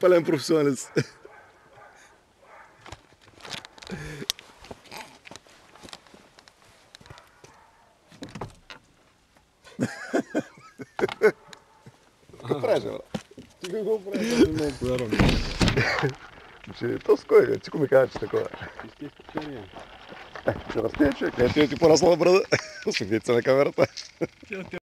Palem profissionais. Comprar, já. Fica comprar, não, não, não. Toskoj, cikumikačius tako. Čia rastiečiai, nes jau tik poras labai brada, suvėtina kamerta.